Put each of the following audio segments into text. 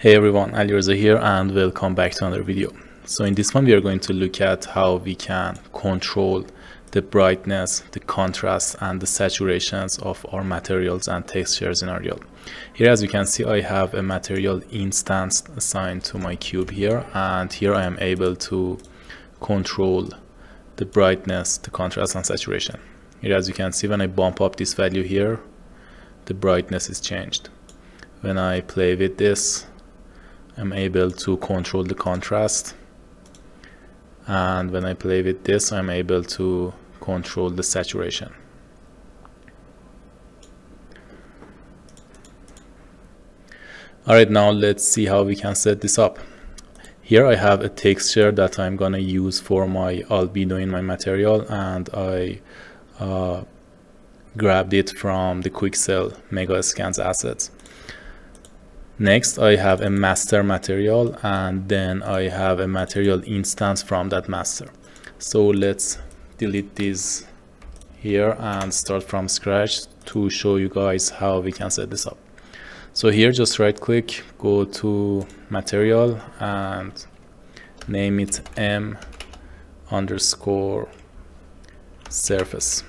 Hey everyone, Alireza here and welcome back to another video. So in this one we are going to look at how we can control the brightness, the contrast and the saturations of our materials and textures in Unreal. Here as you can see I have a material instance assigned to my cube here and here I am able to control the brightness, the contrast and saturation. Here as you can see when I bump up this value here the brightness is changed. When I play with this I'm able to control the contrast. And when I play with this I'm able to control the saturation. Alright now let's see how we can set this up. Here I have a texture that I'm gonna use for my albedo in my material and I uh, grabbed it from the Quixel Megascans assets Next, I have a master material and then I have a material instance from that master. So let's delete this here and start from scratch to show you guys how we can set this up. So here just right click, go to material and name it M underscore surface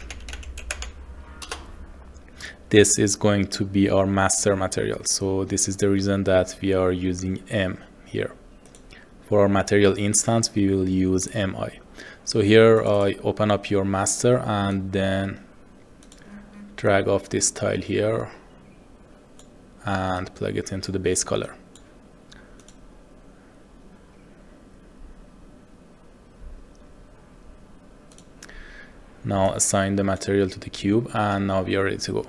this is going to be our master material. So this is the reason that we are using m here. For our material instance we will use mi so here i open up your master and then drag off this tile here and plug it into the base color. Now assign the material to the cube and now we are ready to go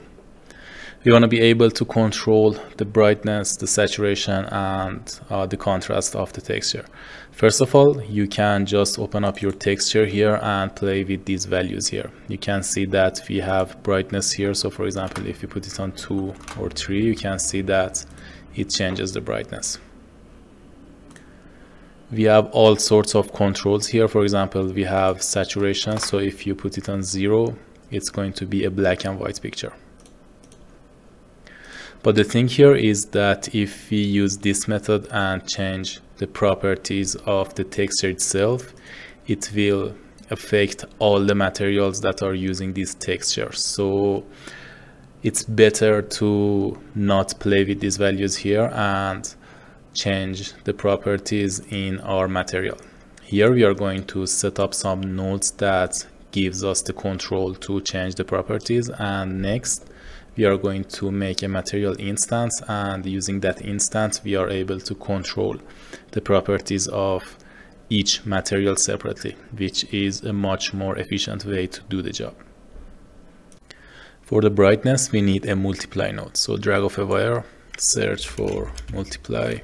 we want to be able to control the brightness, the saturation and uh, the contrast of the texture. First of all, you can just open up your texture here and play with these values here. You can see that we have brightness here. So for example, if you put it on two or three, you can see that it changes the brightness. We have all sorts of controls here. For example, we have saturation. So if you put it on zero, it's going to be a black and white picture. But the thing here is that if we use this method and change the properties of the texture itself, it will affect all the materials that are using this texture. So it's better to not play with these values here and change the properties in our material. Here we are going to set up some nodes that gives us the control to change the properties and next we are going to make a material instance and using that instance we are able to control the properties of each material separately which is a much more efficient way to do the job. For the brightness we need a multiply node. So drag off a wire search for multiply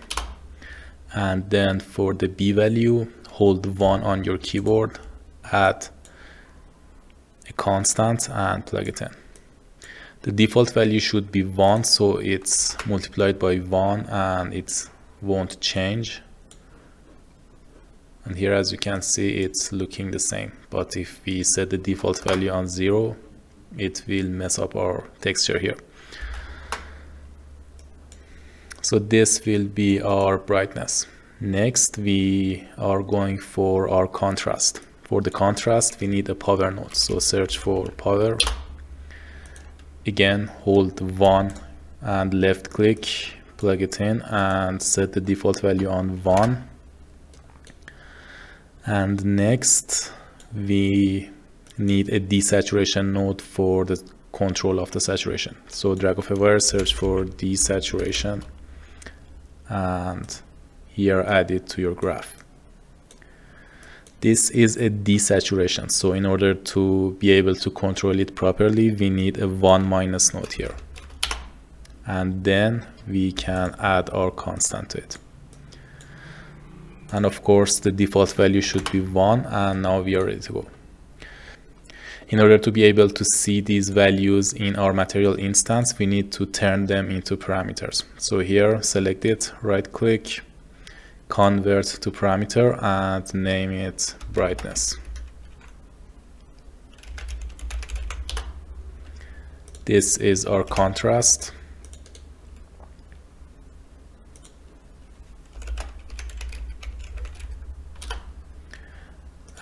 and then for the b value hold 1 on your keyboard add a constant and plug it in the default value should be 1 so it's multiplied by 1 and it won't change. And here as you can see it's looking the same. But if we set the default value on 0 it will mess up our texture here. So this will be our brightness. Next we are going for our contrast. For the contrast we need a power node. So search for power again hold one and left click plug it in and set the default value on one. And next we need a desaturation node for the control of the saturation. So drag of a wire search for desaturation and here add it to your graph this is a desaturation. So in order to be able to control it properly we need a 1 minus node here. And then we can add our constant to it. And of course the default value should be 1 and now we are ready to go. In order to be able to see these values in our material instance we need to turn them into parameters. So here select it right click convert to parameter and name it brightness. This is our contrast.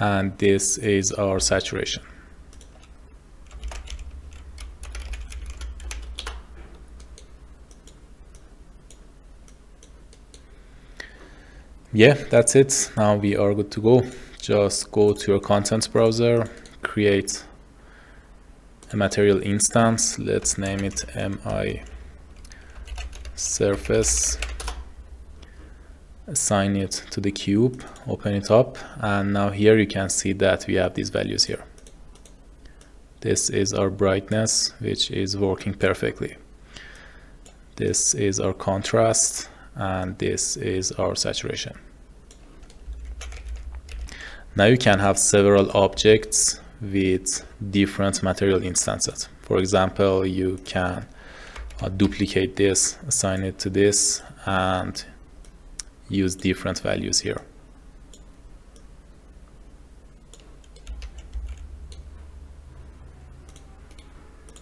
And this is our saturation. Yeah that's it. Now we are good to go. Just go to your content browser create a material instance. Let's name it mi surface. Assign it to the cube open it up and now here you can see that we have these values here. This is our brightness which is working perfectly. This is our contrast and this is our saturation. Now you can have several objects with different material instances. For example, you can uh, duplicate this, assign it to this, and use different values here.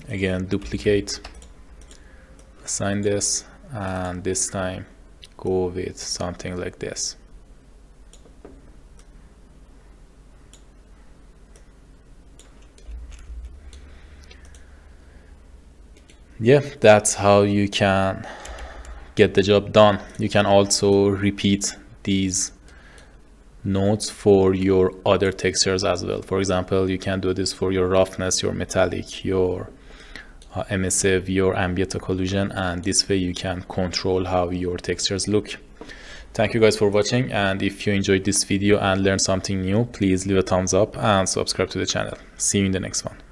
Again, duplicate, assign this, and this time go with something like this. Yeah that's how you can get the job done. You can also repeat these nodes for your other textures as well. For example you can do this for your roughness your metallic your uh, emissive your ambient occlusion and this way you can control how your textures look. Thank you guys for watching and if you enjoyed this video and learned something new please leave a thumbs up and subscribe to the channel. See you in the next one